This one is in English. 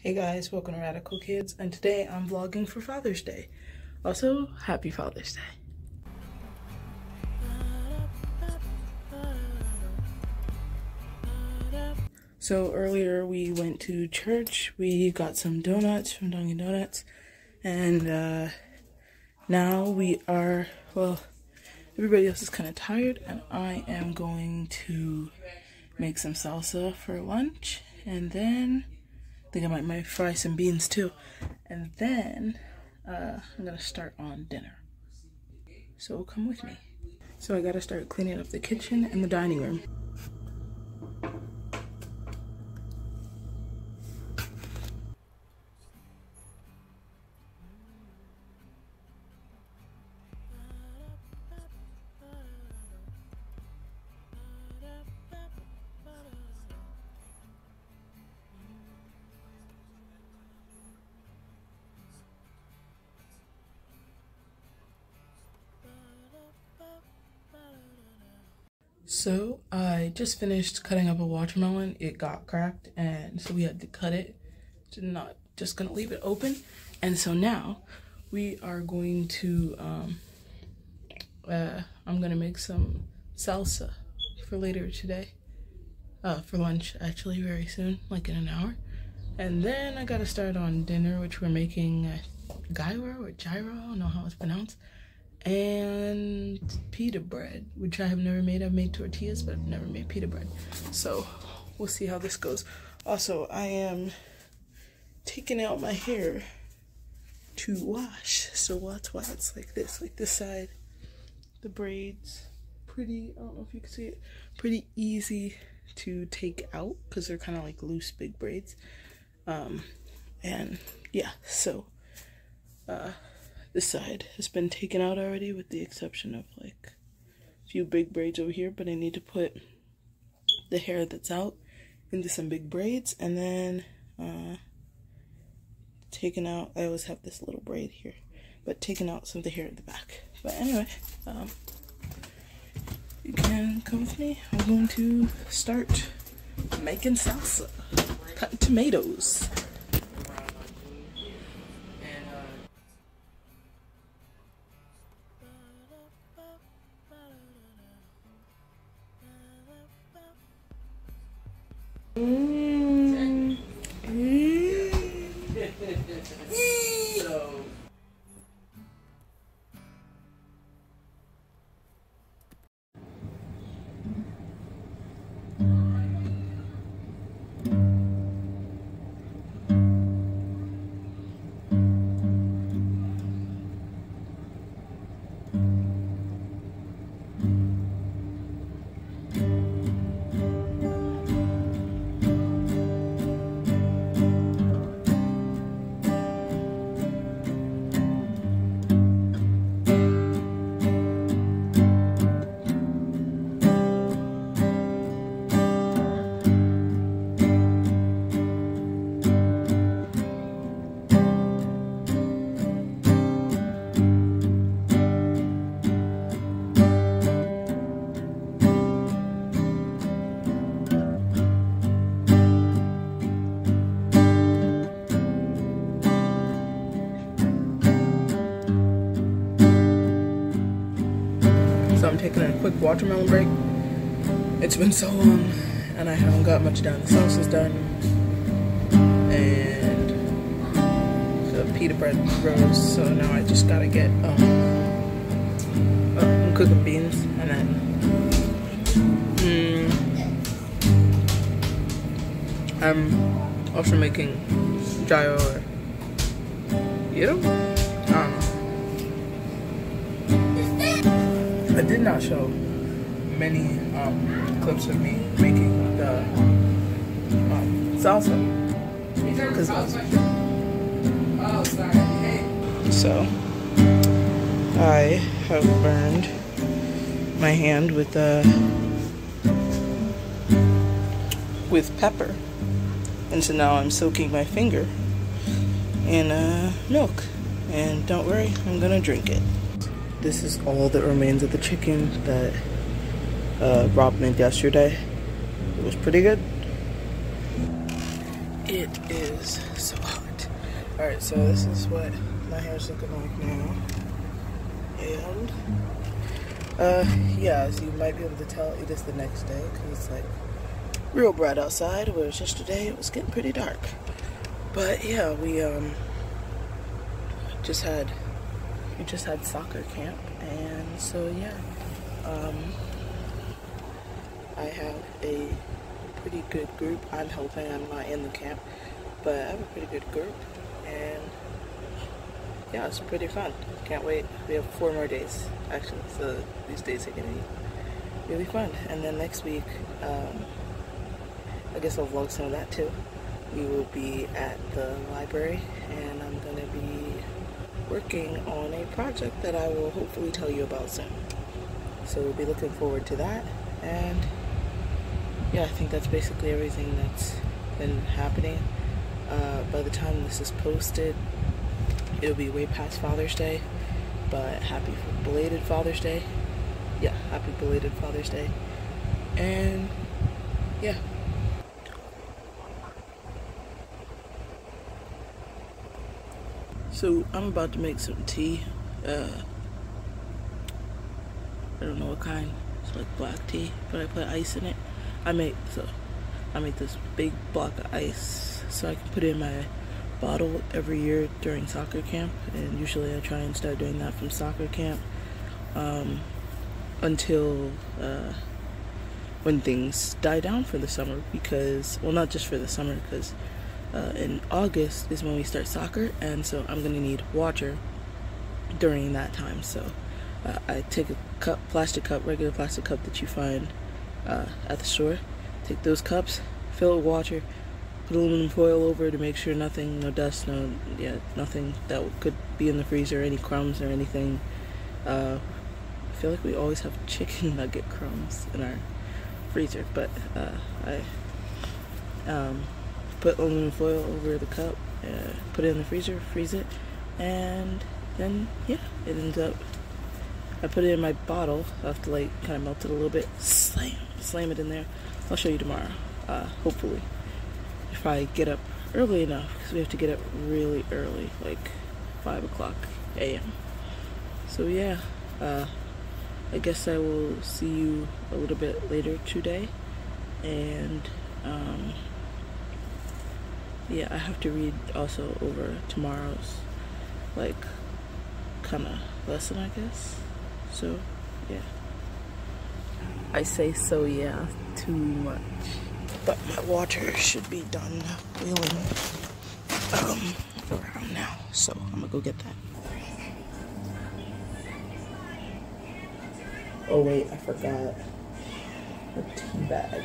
Hey guys, welcome to Radikal Kids, and today I'm vlogging for Father's Day. Also, happy Father's Day. So earlier we went to church, we got some donuts from Dunkin' Donuts, and uh, now we are, well, everybody else is kind of tired, and I am going to make some salsa for lunch, and then I think I might, might fry some beans too. And then uh, I'm gonna start on dinner. So come with me. So I gotta start cleaning up the kitchen and the dining room. So I just finished cutting up a watermelon. It got cracked and so we had to cut it. So not just gonna leave it open. And so now we are going to, um, uh, I'm gonna make some salsa for later today. Uh, for lunch actually very soon, like in an hour. And then I gotta start on dinner, which we're making gyro or gyro, I don't know how it's pronounced and pita bread, which I have never made. I've made tortillas, but I've never made pita bread. So we'll see how this goes. Also, I am taking out my hair to wash. So that's why it's like this, like this side. The braids, pretty, I don't know if you can see it, pretty easy to take out because they're kind of like loose, big braids. Um, and yeah, so, uh, this side has been taken out already with the exception of like a few big braids over here but I need to put the hair that's out into some big braids and then uh, taking out I always have this little braid here but taking out some of the hair at the back. But anyway um, you can come with me. I'm going to start making salsa. Cutting tomatoes Taking a quick watermelon break. It's been so long and I haven't got much done. The sauce is done and the pita bread rose, so now I just gotta get um, uh, I'm cooking beans and then mm, I'm also making gyro you know I did not show many um, clips of me making the um, salsa. Because Oh, sorry. so I have burned my hand with uh, with pepper. And so now I'm soaking my finger in uh, milk. And don't worry I'm gonna drink it this is all that remains of the chicken that uh, Rob made yesterday. It was pretty good. It is so hot. Alright, so this is what my hair's looking like now. And, uh, yeah, as you might be able to tell, it is the next day because it's like real bright outside, whereas yesterday it was getting pretty dark. But yeah, we, um, just had, we just had soccer camp, and so yeah, um, I have a pretty good group. I'm hoping I'm not in the camp, but I have a pretty good group, and yeah, it's pretty fun. Can't wait. We have four more days, actually, so these days are gonna be really fun. And then next week, um, I guess I'll vlog some of that too. We will be at the library, and I'm gonna be working on a project that I will hopefully tell you about soon. So we'll be looking forward to that, and yeah, I think that's basically everything that's been happening. Uh, by the time this is posted, it'll be way past Father's Day, but happy belated Father's Day. Yeah, happy belated Father's Day. And yeah. So I'm about to make some tea. Uh, I don't know what kind. It's like black tea, but I put ice in it. I make so I make this big block of ice so I can put it in my bottle every year during soccer camp and usually I try and start doing that from soccer camp um, until uh, when things die down for the summer because well not just for the summer because uh, in August is when we start soccer and so I'm gonna need water during that time so uh, I take a cup plastic cup regular plastic cup that you find uh, at the store. Take those cups, fill it with water, put aluminum foil over to make sure nothing, no dust, no, yeah, nothing that could be in the freezer, any crumbs or anything. Uh, I feel like we always have chicken nugget crumbs in our freezer, but uh, I um, put aluminum foil over the cup, uh, put it in the freezer, freeze it, and then yeah, it ends up I put it in my bottle. I have to like kind of melt it a little bit. Slam, slam it in there. I'll show you tomorrow. Uh, hopefully, if I get up early enough, because we have to get up really early, like five o'clock a.m. So yeah, uh, I guess I will see you a little bit later today, and um, yeah, I have to read also over tomorrow's like kind of lesson, I guess. So, yeah. I say so, yeah, too much. But my water should be done boiling um, around now. So, I'm gonna go get that. Oh, wait, I forgot a tea bag.